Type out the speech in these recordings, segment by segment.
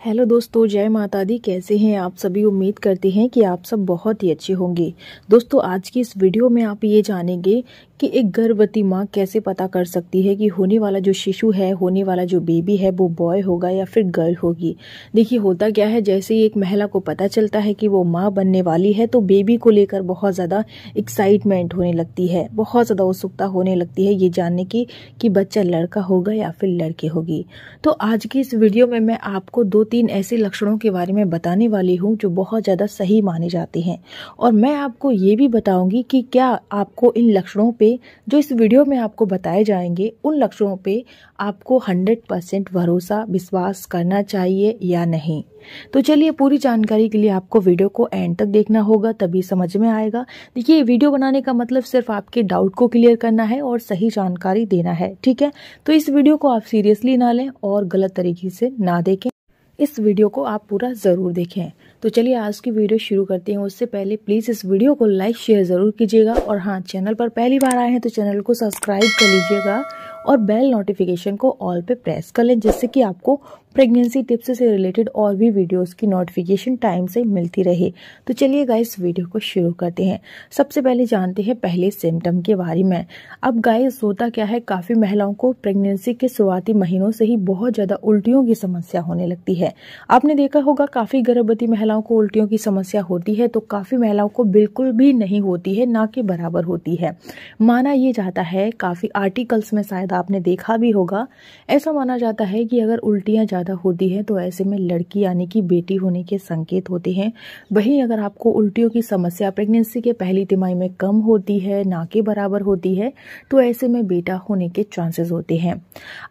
Hello दोस्तों, जय माता दी। कैसे हैं आप सभी? उम्मीद करते हैं कि आप सब बहुत ही अच्छे होंगे। दोस्तों, आज की इस वीडियो में आप ये जानेंगे कि एक गर्भवती माँ कैसे पता कर सकती है कि होने वाला जो शिशु है, होने वाला जो बेबी है, वो बॉय होगा या फिर गर्ल होगी। देखिए, होता क्या है, जैसे ही एक महिला को पता चलता है कि वो माँ बनने वाली है तो बेबी को लेकर बहुत ज़्यादा एक्साइटमेंट होने लगती है, बहुत ज़्यादा उत्सुकता होने लगती है, ये जानने की कि बच्चा लड़का होगा या फिर लड़की होगी। तो आज की इस वीडियो में मैं आपको दो तीन ऐसे लक्षणों के बारे में बताने वाली हूँ जो बहुत ज़्यादा सही माने जाते हैं। और मैं आपको ये भी बताऊँगी कि क्या आपको इन लक्षणों पे, जो इस वीडियो में आपको बताए जाएँगे, उन लक्षणों पे आपको 100 परसेंट भरोसा, विश्वास करना चाहिए या नहीं। तो चलिए पूरी जानकारी के लिए आपको वीडियो को एंड तक देखना होगा, तभी समझ में आएगा। देखिए वीडियो बनाने का मतलब सिर्फ़ आपके डाउट को क्लियर करना है और सही जानकारी देना है, ठीक है? तो इस वीडियो को आप सीरियसली ना लें और गलत तरीके से ना देखें। इस वीडियो को आप पूरा ज़रूर देखें। तो चलिए आज की वीडियो शुरू करते हैं। उससे पहले प्लीज़ इस वीडियो को लाइक शेयर ज़रूर कीजिएगा। और हाँ चैनल पर पहली बार आए हैं तो चैनल को सब्सक्राइब कर लीजिएगा। और बेल नोटिफिकेशन को ऑल पे प्रेस कर लें, जिससे कि आपको प्रेगनेंसी टिप्स से रिलेटेड और भी वीडियोस की नोटिफिकेशन टाइम से मिलती रहे। तो चलिए गाइस वीडियो को शुरू करते हैं। सबसे पहले जानते हैं पहले सिम्टम के बारे में। अब गाइस होता क्या है? काफ़ी महिलाओं को प्रेगनेंसी के शुरुआती महीनों से ही बहुत ज़्यादा उल्टियों की समस्या होने लगती है। आपने देखा होगा, काफ़ी गर्भवती महिलाओं को उल्टियों की समस्या होती है तो काफ़ी महिलाओं को बिल्कुल भी नहीं होती है, ना के बराबर होती है। माना ये जाता है, काफ़ी आर्टिकल्स में शायद आपने देखा भी होगा। ऐसा माना जाता है कि अगर उल्टियाँ ज़्यादा होती है तो ऐसे में लड़की यानी कि बेटी होने के संकेत होते हैं। वहीं अगर आपको उल्टियों की समस्या प्रेगनेंसी के पहली तिमाही में कम होती है ना के बराबर होती है तो ऐसे में बेटा होने के चांसेस होते हैं।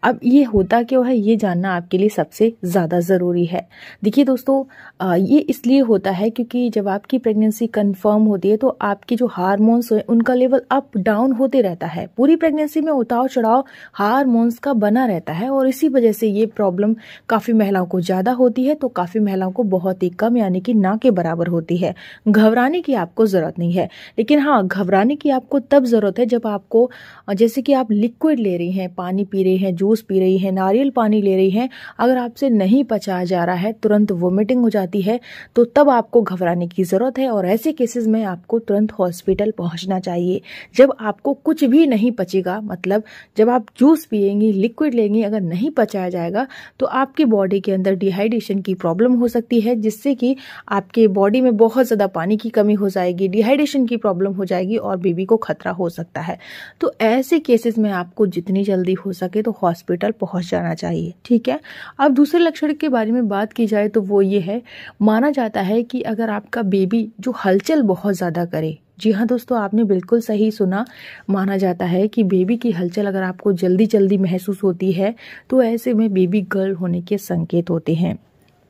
अब ये होता क्यों है, ये जानना आपके लिए सबसे ज़्यादा ज़रूरी है। देखिए दोस्तों ये इसलिए होता है क्योंकि जब आपकी प्रेगनेंसी कन्फर्म होती है तो आपके जो हारमोन्स हैं, उनका लेवल अप डाउन होते रहता है। पूरी प्रेगनेंसी में उतार चढ़ाव हारमोन्स का बना रहता है और इसी वजह से ये प्रॉब्लम काफ़ी महिलाओं को ज़्यादा होती है तो काफ़ी महिलाओं को बहुत ही कम यानी कि ना के बराबर होती है। घबराने की आपको ज़रूरत नहीं है। लेकिन हाँ घबराने की आपको तब ज़रूरत है जब आपको, जैसे कि आप लिक्विड ले रही हैं, पानी पी रही हैं, जूस पी रही हैं, नारियल पानी ले रही हैं, अगर आपसे नहीं पचाया जा रहा है, तुरंत वोमिटिंग हो जाती है तो तब आपको घबराने की ज़रूरत है और ऐसे केसेस में आपको तुरंत हॉस्पिटल पहुँचना चाहिए। जब आपको कुछ भी नहीं पचेगा मतलब जब आप जूस पियेंगी लिक्विड लेंगी, अगर नहीं पचाया जाएगा तो आपकी बॉडी के अंदर डिहाइड्रेशन की प्रॉब्लम हो सकती है, जिससे कि आपके बॉडी में बहुत ज़्यादा पानी की कमी हो जाएगी डिहाइड्रेशन की प्रॉब्लम हो जाएगी और बेबी को खतरा हो सकता है। तो ऐसे केसेस में आपको जितनी जल्दी हो सके तो हॉस्पिटल पहुँच जाना चाहिए, ठीक है? अब दूसरे लक्षण के बारे में बात की जाए तो वो ये है, माना जाता है कि अगर आपका बेबी जो हलचल बहुत ज़्यादा करे जी हाँ दोस्तों, आपने बिल्कुल सही सुना। माना जाता है कि बेबी की हलचल अगर आपको जल्दी जल्दी महसूस होती है तो ऐसे में बेबी गर्ल होने के संकेत होते हैं।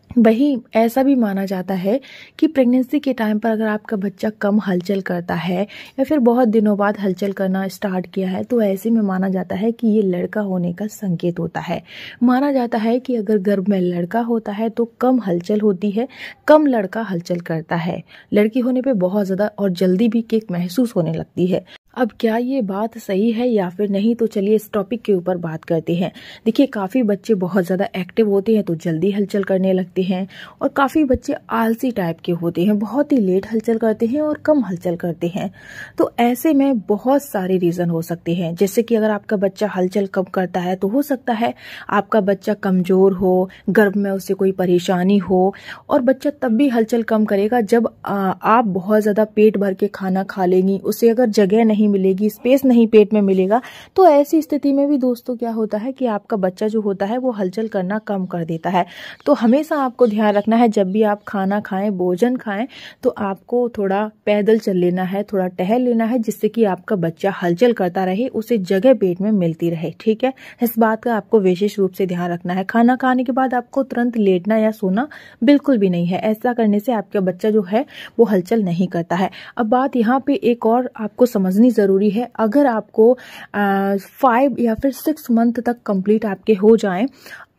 वही ऐसा भी माना जाता है कि प्रेगनेंसी के टाइम पर अगर आपका बच्चा कम हलचल करता है या फिर बहुत दिनों बाद हलचल करना स्टार्ट किया है तो ऐसे में माना जाता है कि ये लड़का होने का संकेत होता है। माना जाता है कि अगर गर्भ में लड़का होता है तो कम हलचल होती है, कम लड़का हलचल करता है। लड़की होने पर बहुत ज़्यादा और जल्दी भी केक महसूस होने लगती है। अब क्या ये बात सही है या फिर नहीं? तो चलिए इस टॉपिक के ऊपर बात करते हैं। देखिए, काफ़ी बच्चे बहुत ज़्यादा एक्टिव होते हैं तो जल्दी हलचल करने लगते हैं और काफ़ी बच्चे आलसी टाइप के होते हैं, बहुत ही लेट हलचल करते हैं और कम हलचल करते हैं। तो ऐसे में बहुत सारे रीज़न हो सकते हैं। जैसे कि अगर आपका बच्चा हलचल कम करता है तो हो सकता है आपका बच्चा कमज़ोर हो, गर्भ में उसे कोई परेशानी हो और बच्चा तब भी हलचल कम करेगा जब आप बहुत ज़्यादा पेट भर के खाना खा लेंगी। उसे अगर जगह नहीं मिलेगी स्पेस नहीं पेट में मिलेगा। तो ऐसी स्थिति में भी दोस्तों क्या होता है कि आपका बच्चा जो होता है, वो हलचल करना कम कर देता है। तो हमेशा आपको ध्यान रखना है, जब भी आप खाना खाएँ, भोजन खाएँ तो आपको थोड़ा पैदल चल लेना है, थोड़ा टहल लेना है, जिससे कि आपका बच्चा हलचल करता रहे, उसे जगह पेट में मिलती रहे, ठीक है? इस बात का आपको विशेष रूप से ध्यान रखना है। खाना खाने के बाद आपको तुरंत लेटना या सोना बिल्कुल भी नहीं है। ऐसा करने से आपका बच्चा जो है, वो हलचल नहीं करता है। अब बात यहाँ पे एक और आपको समझनी समझनी ज़रूरी है। अगर आपको फाइव या फिर सिक्स मंथ तक कंप्लीट आपके हो जाएँ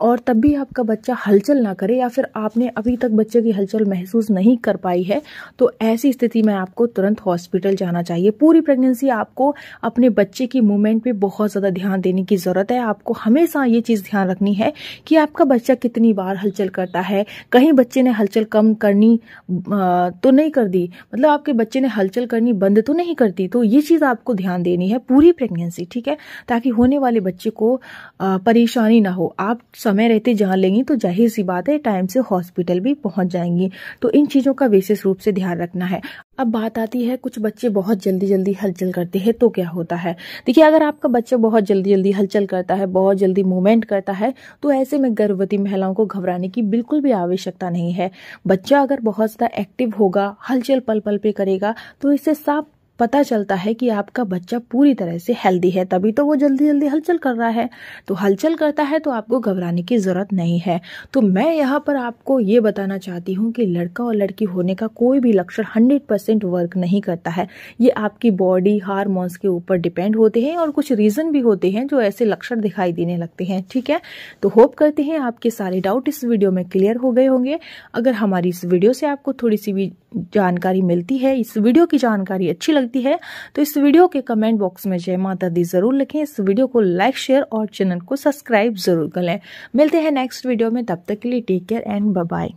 और तब भी आपका बच्चा हलचल ना करे या फिर आपने अभी तक बच्चे की हलचल महसूस नहीं कर पाई है तो ऐसी स्थिति में आपको तुरंत हॉस्पिटल जाना चाहिए। पूरी प्रेगनेंसी आपको अपने बच्चे की मूवमेंट पे बहुत ज़्यादा ध्यान देने की ज़रूरत है। आपको हमेशा ये चीज़ ध्यान रखनी है कि आपका बच्चा कितनी बार हलचल करता है। कहीं बच्चे ने हलचल कम करनी तो नहीं कर दी। मतलब आपके बच्चे ने हलचल करनी बंद तो नहीं करती तो ये चीज़ आपको ध्यान देनी है पूरी प्रेगनेंसी, ठीक है? ताकि होने वाले बच्चे को परेशानी ना हो। आप समय रहते जान लेंगी तो ज़ाहिर सी बात है टाइम से हॉस्पिटल भी पहुँच जाएँगी। तो इन चीज़ों का विशेष रूप से ध्यान रखना है। अब बात आती है, कुछ बच्चे बहुत जल्दी जल्दी हलचल करते हैं तो क्या होता है? देखिए, अगर आपका बच्चा बहुत जल्दी जल्दी हलचल करता है, बहुत जल्दी मूवमेंट करता है तो ऐसे में गर्भवती महिलाओं को घबराने की बिल्कुल भी आवश्यकता नहीं है। बच्चा अगर बहुत ज़्यादा एक्टिव होगा, हलचल पल पल पे करेगा तो इससे साफ़ पता चलता है कि आपका बच्चा पूरी तरह से हेल्दी है, तभी तो वो जल्दी जल्दी हलचल कर रहा है। तो हलचल करता है तो आपको घबराने की ज़रूरत नहीं है। तो मैं यहाँ पर आपको ये बताना चाहती हूँ कि लड़का और लड़की होने का कोई भी लक्षण हंड्रेड परसेंट वर्क नहीं करता है। ये आपकी बॉडी हारमोन्स के ऊपर डिपेंड होते हैं और कुछ रीज़न भी होते हैं जो ऐसे लक्षण दिखाई देने लगते हैं, ठीक है? तो होप करते हैं आपके सारे डाउट इस वीडियो में क्लियर हो गए होंगे। अगर हमारी इस वीडियो से आपको थोड़ी सी भी जानकारी मिलती है, इस वीडियो की जानकारी अच्छी लगती है। तो इस वीडियो के कमेंट बॉक्स में जय माता दी ज़रूर लिखें। इस वीडियो को लाइक शेयर और चैनल को सब्सक्राइब ज़रूर करें मिलते हैं नेक्स्ट वीडियो में। तब तक के लिए टेक केयर एंड बाय